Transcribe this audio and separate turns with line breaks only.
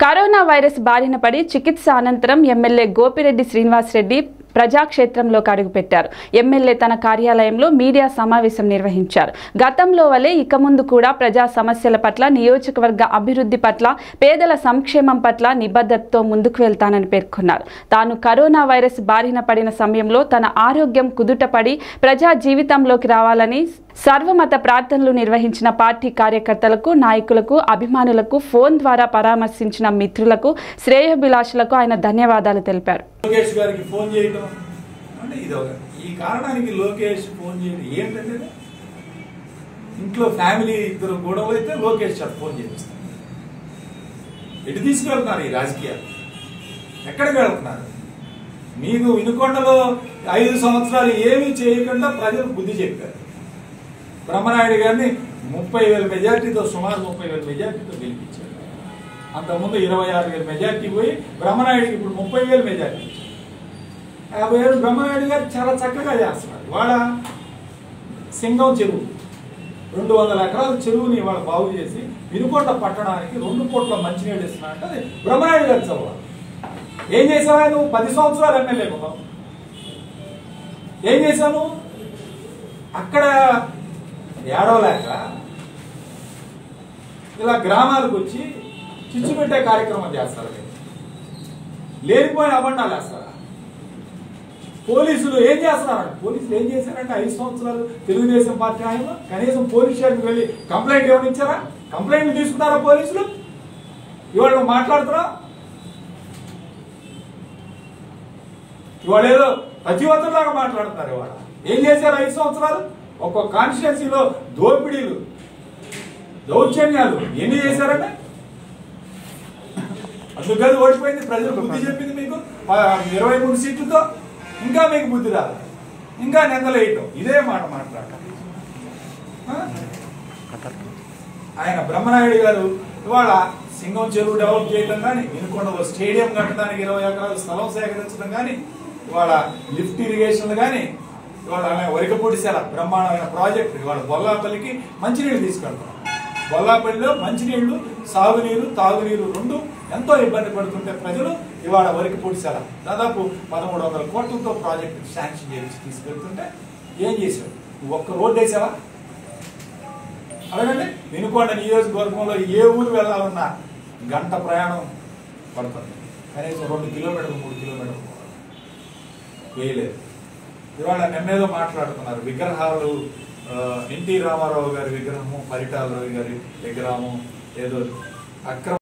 Corona virus బారిన పడి చికిత్స అనంతరం ఎమ్మెల్యే గోపిరెడ్డి శ్రీనివాసరెడ్డి ప్రజాక్షేత్రంలోకి అడుగుపెట్టారు. ఎమ్మెల్యే తన కార్యాలయంలో మీడియా సమావేశం నిర్వహించారు. గతంలో వలె ఇక ముందు కూడా ప్రజా సమస్యల పట్ల నియోజకవర్గ అభివృద్ధి పట్ల పేదల సంక్షేమం పట్ల నిబద్ధతతో ముందుకు వెళ్తానని పేర్కొన్నారు. తాను కరోనా వైరస్ బారిన పడిన సమయంలో తన ఆరోగ్యం కుదుటపడి ప్రజా జీవితంలోకి రావాలని సర్వమత ప్రార్థనలు నిర్వహించిన పార్టీ కార్యకర్తలకు నాయకులకు అభిమానులకు ఫోన్ ద్వారా పరామర్శించిన మిత్రులకు శ్రేయోభిలాషులకు ఆయన ధన్యవాదాలు తెలిపారు.
లోకేష్ గారికి ఫోన్ చేయటం? అంటే ఇది ఒక ఈ కారణానికి లోకేష్ ఫోన్ చేయడం ఏంటంటే ఇంట్లో ఫ్యామిలీ ఇద్దరు గొడవలు అయితే లోకేష్ సార్ ఫోన్ చేపిస్తారు. ఎటు తీసుకెళ్తున్నారు ఈ రాజకీయాలు? ఎక్కడికి వెళ్తున్నారు? మీకు వినుకొండలో ఐదు సంవత్సరాలు ఏమీ చేయకుండా ప్రజలు బుద్ధి చెప్పారు. బ్రహ్మనాయుడు గారిని ముప్పై వేల మెజార్టీతో సుమారు ముప్పై వేల మెజార్టీతో గెలిపించారు. అంతకుముందు ఇరవై ఆరు వేలు మెజార్టీ పోయి బ్రహ్మనాయుడికి ఇప్పుడు ముప్పై వేలు మెజార్టీ. యాభై ఏడు బ్రహ్మనాయుడు గారు చాలా చక్కగా చేస్తున్నారు. వాళ్ళ సింగం చెరువు. రెండు వందల ఎకరాల చెరువుని ఇవాళ బాగు చేసి వినుకొండ పట్టడానికి రెండు కోట్ల మంచినీళ్ళు ఇస్తున్నా అంటే అది బ్రహ్మనాయుడు గారి చదువు ఏం చేసావా నువ్వు? పది సంవత్సరాలు ఎమ్మెల్యే ఉన్నావు ఏం చేశాను అక్కడ ఏడవలేక ఇలా గ్రామాలకు వచ్చి చిచ్చు పెట్టే కార్యక్రమం చేస్తారు మీరు. లేనిపోయిన అబండాలు వేస్తారా? పోలీసులు ఏం చేస్తున్నారంట పోలీసులు ఏం చేశారంటే ఐదు సంవత్సరాలు తెలుగుదేశం పార్టీ ఆయన కనీసం పోలీస్ స్టేషన్కి వెళ్ళి కంప్లైంట్ ఏమైనా ఇచ్చారా? కంప్లైంట్ తీసుకున్నారా పోలీసులు? ఇవాళ మాట్లాడుతున్నా ఇవాళ ఏదో ప్రతివతలాగా మాట్లాడుతున్నారు ఇవాళ. ఏం చేశారు ఐదు సంవత్సరాలు? ఒక్కొక్క కాన్స్టిట్యున్సీలో దోపిడీలు దౌర్జన్యాలు ఎన్ని చేశారంటే అందుకని ఓడిపోయింది. ప్రజలు బుద్ధి చెప్పింది మీకు. ఇరవై మూడు సీట్లతో ఇంకా మీకు బుద్ధి రాదు. ఇంకా నిందలేయటం. ఇదే మాట మాట్లాడటం. ఆయన బ్రహ్మనాయుడు గారు ఇవాళ సింగం చెరువు డెవలప్ చేయడం కానీ వినుకొండలో స్టేడియం కట్టడానికి ఇరవై ఎకరాలు స్థలం సేకరించడం కానీ ఇవాళ లిఫ్ట్ ఇరిగేషన్ కానీ ఇవాళ వరికపూడిశాల బ్రహ్మాండమైన ప్రాజెక్ట్ ఇవాళ బొల్లాపల్లికి మంచినీళ్ళు తీసుకెళ్తాం గొల్లాపల్లిలో మంచినీళ్ళు సాగునీరు తాగునీరు రెండు ఎంతో ఇబ్బంది పడుతుంటే ప్రజలు ఇవాళ వరకు పొడిశాల దాదాపు పదమూడు వందల కోట్లతో ప్రాజెక్టు శాంక్షన్ చేయించి తీసుకెళ్తుంటే ఏం చేశావు నువ్వు ఒక్క రోడ్డు వేసావా? అడగండి వినుకొండ నియోజకవర్గంలో ఏ ఊరు వెళ్ళాలన్నా గంట ప్రయాణం పడుతుంది. కనీసం రెండు కిలోమీటర్లు మూడు కిలోమీటర్లు వేయలేదు. ఇవాళ నిన్నేదో మాట్లాడుతున్నారు విగ్రహాలు ఎన్టీ రామారావు గారి విగ్రహము పరిటాల రవి గారి విగ్రహము ఏదో అక్రమ